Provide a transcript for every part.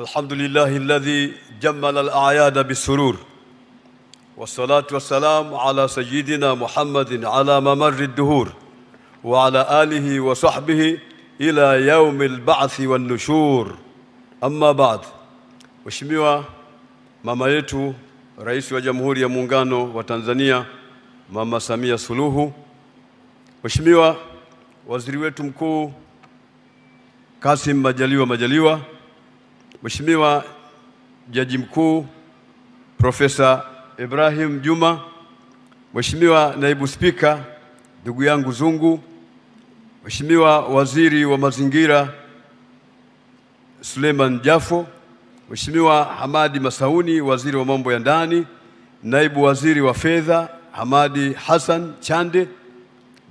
الحمد لله الذي جمل الأعياد بالسرور والصلاة والسلام على سيدنا محمد على ممر الدهور وعلى آله وصحبه إلى يوم البعث والنشور. أما بعد وشميوة ماما يتو رئيس وجمهوري مونغانو وتنزانيا ماما سامية سلوهو وشميوة وزير ويتو مكو قاسم مجاليوة مجاليوة مجاليوة Mheshimiwa Jaji Mkuu Profesa Ibrahim Juma, Mheshimiwa Naibu Spika ndugu yangu Zungu, Mheshimiwa Waziri wa Mazingira Suleiman Jafo, Mheshimiwa Hamadi Masauni, Waziri wa Mambo ya Ndani, Naibu Waziri wa Fedha Hamadi Hassan Chande,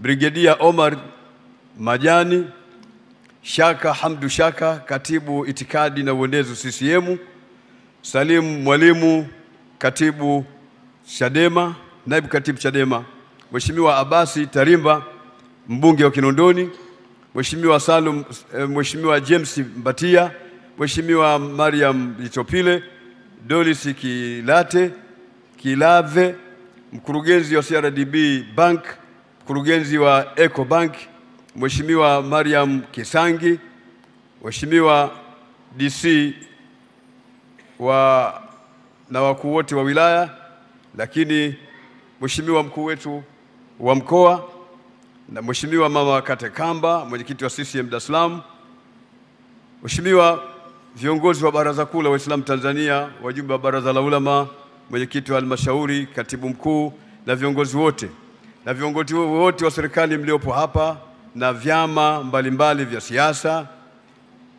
Brigedia Omar Majani, Shaka Hamdu Shaka, Katibu Itikadi na Uenezi CCM, Salim Mwalimu, Katibu Chadema, Naibu Katibu Chadema, Mheshimiwa Abasi Tarimba, mbunge wa Kinondoni, Mheshimiwa Salum, eh, Mheshimiwa James Mbatia, Mheshimiwa Mariam Itopile, Doris Kilate Kilave, mkurugenzi wa CRDB Bank, mkurugenzi wa Eco Bank, Mheshimiwa Mariam Kisangi, Mheshimiwa DC wa na wakuu wote wa wilaya, lakini Mheshimiwa mkuu wetu wa mkoa na Mheshimiwa Mama Kate Kamba, mwenyekiti wa CCM Dar es Salaam, Mheshimiwa viongozi wa Baraza Kuu la Waislamu Tanzania, wajumbe wa Baraza la Ulama, mwenyekiti wa halmashauri, katibu mkuu na viongozi wote na viongozi wote wa serikali mliopo hapa na vyama mbalimbali vya siasa,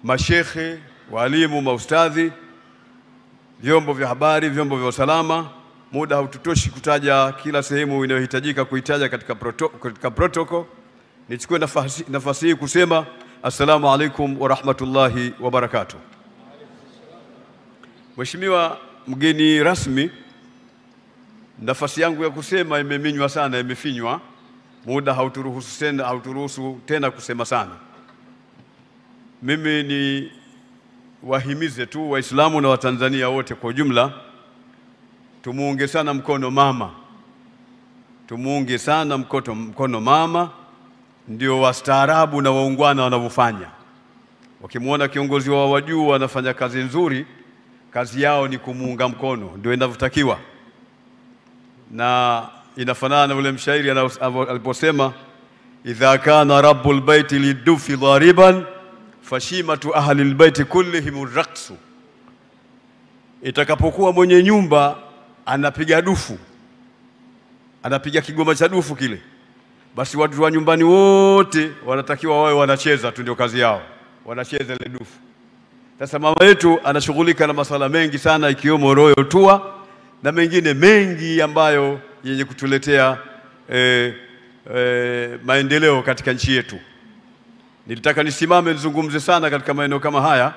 mashekhe, walimu, maustadhi, vyombo vya habari, vyombo vya usalama. Muda haututoshi kutaja kila sehemu inayohitajika kuitaja katika, proto, katika protocol. Nichukue nafasi, nafasi hii kusema assalamu alaikum wa rahmatullahi wa barakatuh. Mheshimiwa mgeni rasmi, nafasi yangu ya kusema imeminywa sana, imefinywa. Muda hauturuhusu tena, hauturuhusu tena kusema sana. Mimi ni wahimize tu Waislamu na Watanzania wote kwa ujumla, tumuunge sana mkono mama, tumuunge sana mkono, mkono mama. Ndio wastaarabu na waungwana wanavyofanya. Wakimwona kiongozi wao wa juu anafanya kazi nzuri, kazi yao ni kumuunga mkono, ndio inavyotakiwa, na inafanana na ule mshairi aliposema, idha kana rabbul baiti lidufi dhariban fashimatu ahli lbaiti kullihim raqsu, itakapokuwa mwenye nyumba anapiga dufu, anapiga kigoma cha dufu kile, basi watu wa nyumbani wote wanatakiwa wawe wanacheza tu, ndio kazi yao, wanacheza ile dufu. Sasa mama yetu anashughulika na masala mengi sana, ikiwemo royo tua na mengine mengi ambayo yenye kutuletea eh, eh, maendeleo katika nchi yetu. Nilitaka nisimame nizungumze sana katika maeneo kama haya,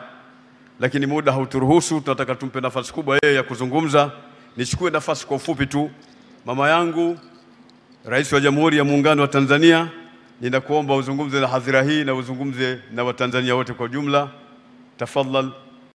lakini muda hauturuhusu. Tunataka tumpe nafasi kubwa yeye ya kuzungumza. Nichukue nafasi kwa ufupi tu. Mama yangu Rais wa Jamhuri ya Muungano wa Tanzania, ninakuomba uzungumze na hadhira hii na uzungumze na Watanzania wote kwa ujumla. Tafadhal.